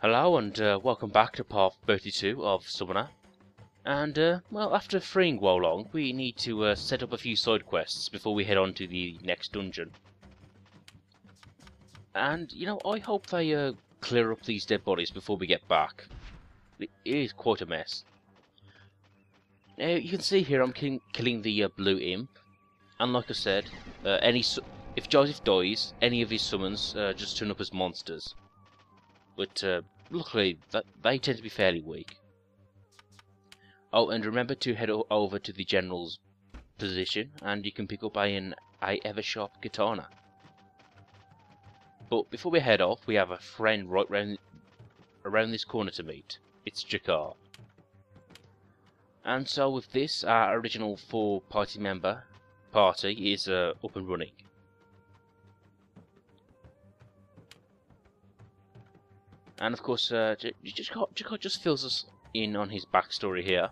Hello and uh, welcome back to part 32 of Summoner. And, uh, well, after freeing Wolong, we need to uh, set up a few side quests before we head on to the next dungeon. And, you know, I hope they uh, clear up these dead bodies before we get back. It is quite a mess. Now, you can see here I'm killing, killing the uh, blue imp. And like I said, uh, any if Joseph dies, any of his summons just turn up as monsters but uh, luckily they tend to be fairly weak. Oh, and remember to head over to the general's position, and you can pick up a, a ever sharp katana. But before we head off, we have a friend right round around this corner to meet. It's Jekhar. And so with this, our original four party member party is uh, up and running. And of course, uh, Jekhar just fills us in on his backstory here.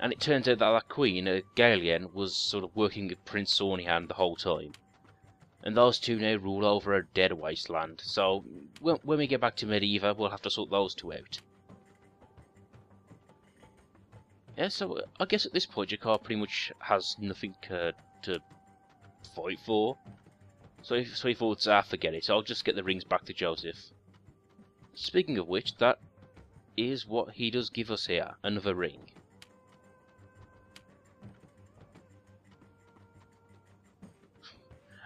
And it turns out that that queen, uh, Galien, was sort of working with Prince Sornihan the whole time. And those two now rule over a dead wasteland. So, when, when we get back to Medeva, we'll have to sort those two out. Yeah, so uh, I guess at this point, Jekhar pretty much has nothing uh, to fight for. So he, so he thought, ah, forget it, so I'll just get the rings back to Joseph. Speaking of which, that is what he does give us here, another ring.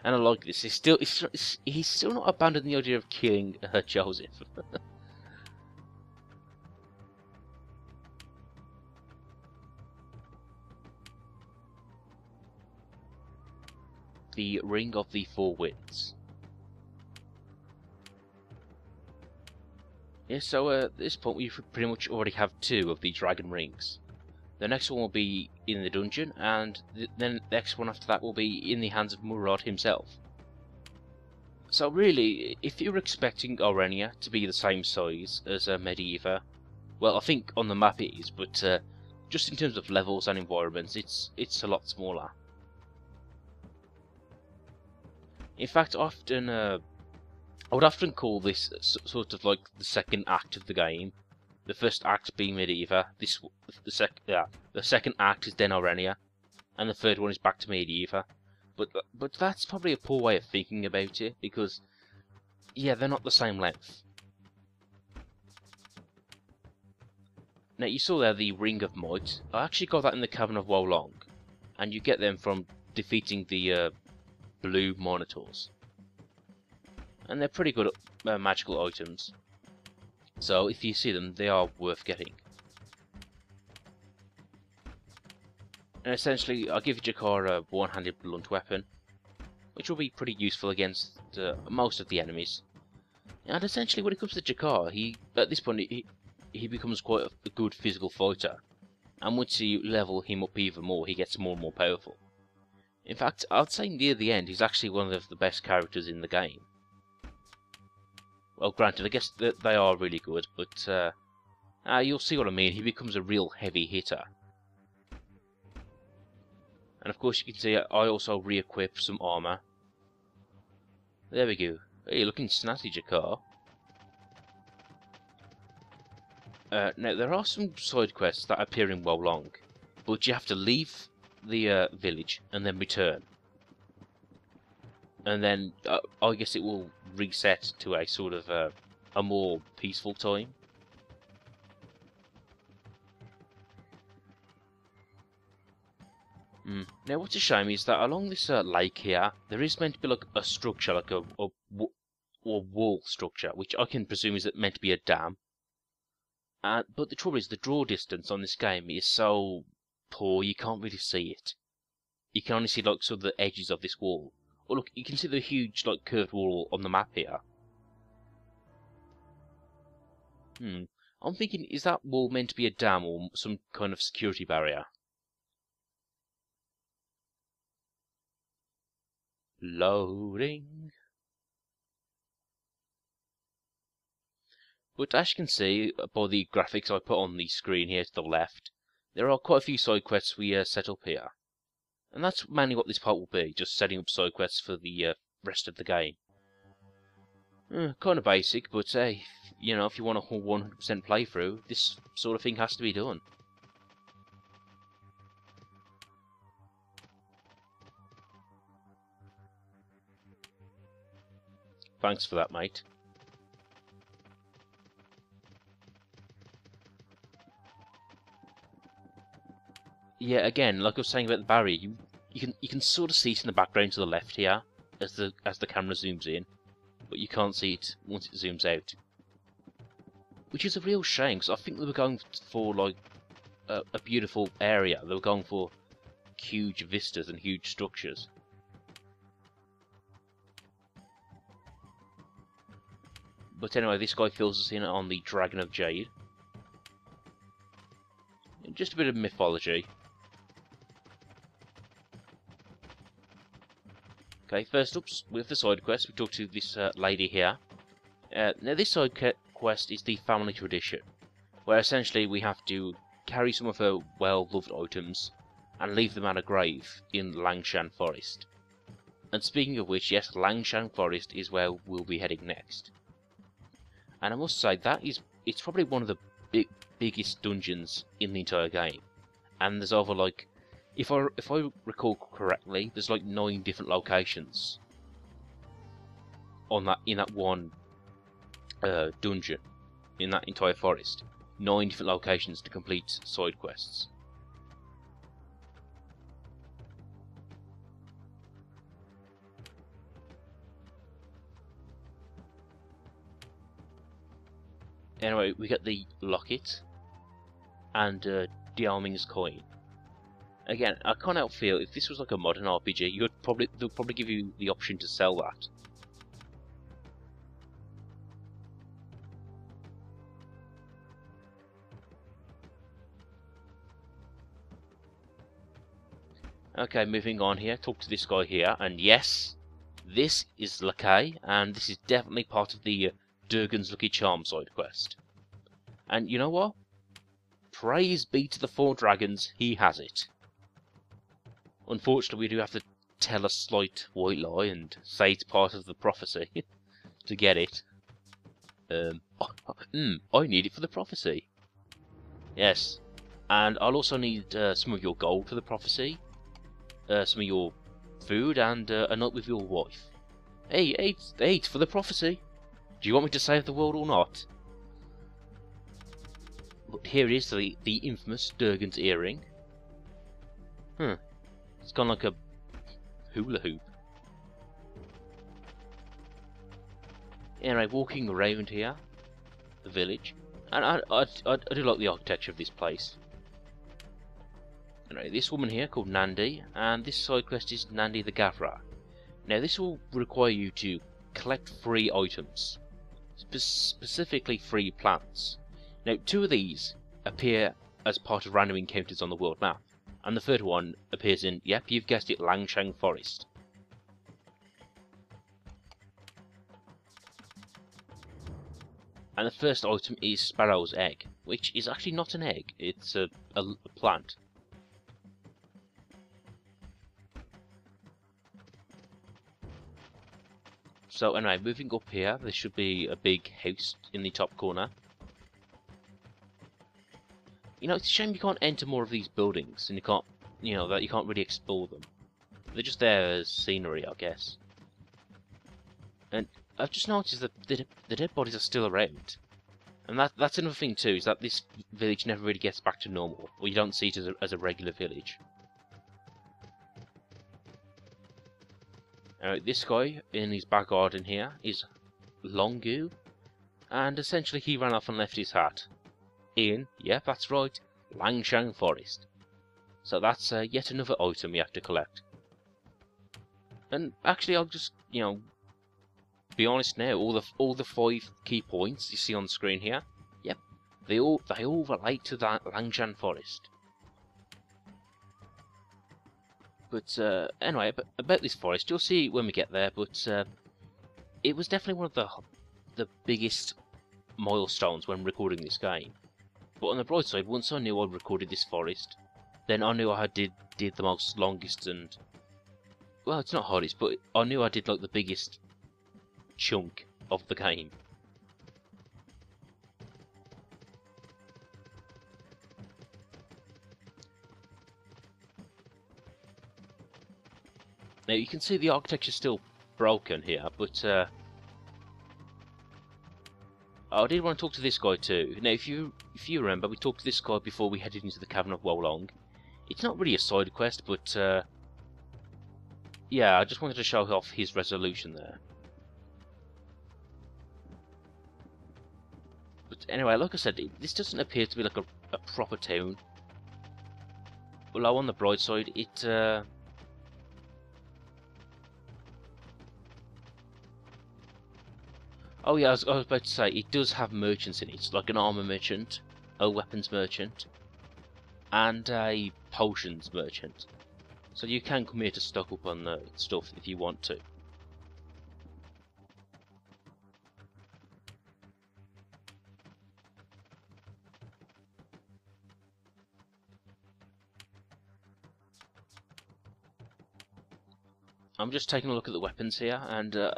And I like this. He's still he's, he's still not abandoned the idea of killing uh, Joseph. the Ring of the Four Winds. Yeah, so uh, at this point we pretty much already have two of the Dragon Rings. The next one will be in the dungeon, and the, then the next one after that will be in the hands of Murod himself. So really, if you're expecting Orenia to be the same size as uh, Medeva, well I think on the map it is, but uh, just in terms of levels and environments, it's it's a lot smaller. In fact, often uh, I would often call this sort of like the second act of the game. The first act being Medeva, this the sec yeah, the second act is then Orenia, and the third one is back to Medeva. But but that's probably a poor way of thinking about it because yeah, they're not the same length. Now you saw there the Ring of Might. I actually got that in the Cavern of Wolong, and you get them from defeating the uh, blue monitors. And they're pretty good uh, magical items. So if you see them, they are worth getting. And essentially, I'll give Jekhar a one-handed blunt weapon, which will be pretty useful against uh, most of the enemies. And essentially, when it comes to Jekhar, he at this point he he becomes quite a, a good physical fighter. And once you level him up even more, he gets more and more powerful. In fact, I'd say near the end he's actually one of the best characters in the game. Well, granted, I guess that they are really good, but uh, uh, you'll see what I mean. He becomes a real heavy hitter. And of course, you can see I also re-equip some armor. There we go. Hey, looking snazzy, Jekhar. Uh, now, there are some side quests that appear in Wolong, but you have to leave the uh, village and then return. And then uh, I guess it will reset to a sort of uh, a more peaceful time. Mm. Now, what's a shame is that along this uh, lake here, there is meant to be like a structure, like a, a, a wall structure, which I can presume is meant to be a dam. Uh, but the trouble is, the draw distance on this game is so poor, you can't really see it. You can only see like sort of the edges of this wall. Or look, you can see the huge like curved wall on the map here. Hmm. I'm thinking, is that wall meant to be a dam or some kind of security barrier? Loading. But as you can see by the graphics I put on the screen here to the left, there are quite a few side quests we uh, set up here. And that's mainly what this part will be, just setting up side quests for the uh, rest of the game. Uh, kind of basic, but hey, you know, if you want a 100% playthrough, this sort of thing has to be done. Thanks for that, mate. Yeah, again, like I was saying about the barrier, you you can you can sort of see it in the background to the left here as the as the camera zooms in, but you can't see it once it zooms out. Which is a real shame because I think they were going for like a, a beautiful area. They were going for huge vistas and huge structures. But anyway, this guy fills us in on the Dragon of Jade. Just a bit of mythology. Okay, first up, with the side quest, we talk to this uh, lady here. Uh, now, this side quest is the family tradition, where essentially we have to carry some of her well-loved items and leave them at a grave in Langshan Forest. And speaking of which, yes, Langshan Forest is where we'll be heading next. And I must say that is it's probably one of the big biggest dungeons in the entire game. And there's over like if I if I recall correctly, there's like nine different locations on that in that one uh, dungeon in that entire forest. Nine different locations to complete side quests. Anyway, we get the locket and uh, Diao coin. Again, I can't help feel if this was like a modern RPG, you'd probably they'll probably give you the option to sell that. Okay, moving on here, talk to this guy here, and yes, this is Lakay, and this is definitely part of the uh, Durgan's Lucky Charm side quest. And you know what? Praise be to the four dragons, he has it. Unfortunately, we do have to tell a slight white lie and say it's part of the prophecy to get it. Um, oh, mm, I need it for the prophecy. Yes, and I'll also need uh, some of your gold for the prophecy, uh, some of your food, and uh, a night with your wife. Hey, eight, eight for the prophecy. Do you want me to save the world or not? But here is the, the infamous Durgan's earring. Hmm. It's gone like a hula hoop. Anyway, walking around here, the village, and I, I, I, I do like the architecture of this place. Anyway, this woman here called Nandi, and this side quest is Nandi the Gavra. Now this will require you to collect free items spe specifically free plants. Now, two of these appear as part of random encounters on the world map, and the third one appears in, yep, you've guessed it, Langshan Forest. And the first item is Sparrow's Egg, which is actually not an egg, it's a, a, a plant. So anyway, moving up here, there should be a big house in the top corner. You know, it's a shame you can't enter more of these buildings, and you can't, you know, that you can't really explore them. They're just there as scenery, I guess. And I've just noticed that the, the dead bodies are still around. And that that's another thing too, is that this village never really gets back to normal, or you don't see it as a, as a regular village. Uh, this guy in his back garden here is Longu, and essentially he ran off and left his hat in, yep, that's right, Langshan Forest. So that's uh, yet another item we have to collect. And actually, I'll just, you know, be honest now. All the all the five key points you see on screen here, yep, they all they all relate to that Langshan Forest. But uh, anyway, about this forest, you'll see when we get there. But uh, it was definitely one of the the biggest milestones when recording this game. But on the bright side, once I knew I'd recorded this forest, then I knew I had did did the most longest and well, it's not hardest, but I knew I did like the biggest chunk of the game. Now you can see the architecture still broken here, but uh, I did want to talk to this guy too. Now, if you if you remember, we talked to this guy before we headed into the Cavern of Wo Long. It's not really a side quest, but uh, yeah, I just wanted to show off his resolution there. But anyway, like I said, this doesn't appear to be like a, a proper town. Although on the bright side, it uh, Oh yeah, I was, I was, about to say, it does have merchants in it, like an armor merchant, a weapons merchant, and a potions merchant. So you can come here to stock up on the stuff if you want to. I'm just taking a look at the weapons here, and uh,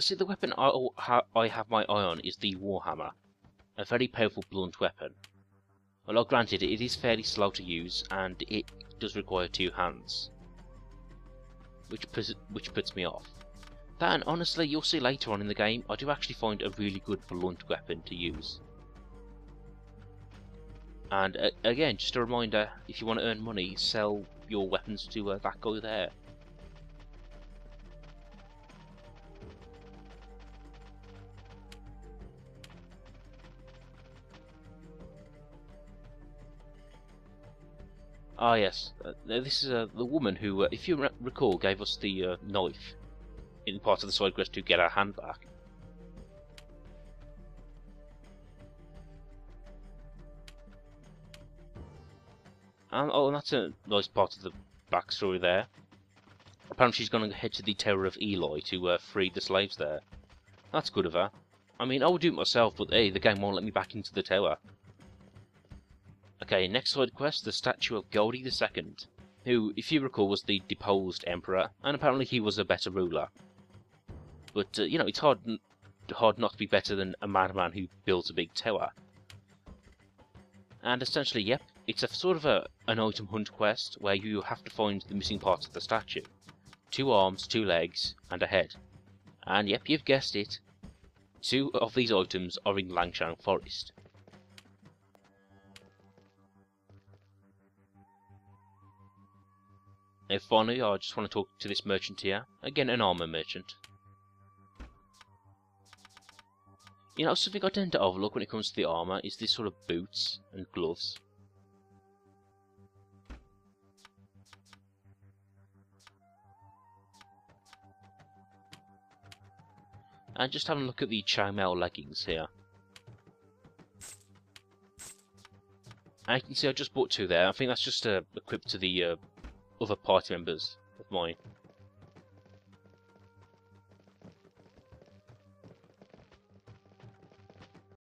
see the weapon I, I have my eye on is the Warhammer, a very powerful blunt weapon. Although granted, it is fairly slow to use, and it does require two hands, which puts, which puts me off. That and honestly, you'll see later on in the game, I do actually find a really good blunt weapon to use. And uh, again, just a reminder, if you want to earn money, sell your weapons to uh, that guy there. Ah, yes. Uh, this is uh, the woman who, uh, if you re recall, gave us the uh, knife in part of the side quest to get our hand back. And, oh, and that's a nice part of the backstory there. Apparently she's going to head to the Tower of Eli to uh, free the slaves there. That's good of her. I mean, I would do it myself, but hey, the game won't let me back into the tower. Okay, next side quest, the statue of Goldie II, who, if you recall, was the deposed emperor, and apparently he was a better ruler. But, uh, you know, it's hard, hard not to be better than a madman who builds a big tower. And essentially, yep, it's a sort of a, an item hunt quest where you have to find the missing parts of the statue. Two arms, two legs, and a head. And yep, you've guessed it. Two of these items are in Langshan Forest. Now finally, I just want to talk to this merchant here. Again, an armor merchant. You know, something I tend to overlook when it comes to the armor is this sort of boots and gloves. And just having a look at the chainmail leggings here. And you can see I just bought two there. I think that's just uh, equipped to the uh, other party members of mine.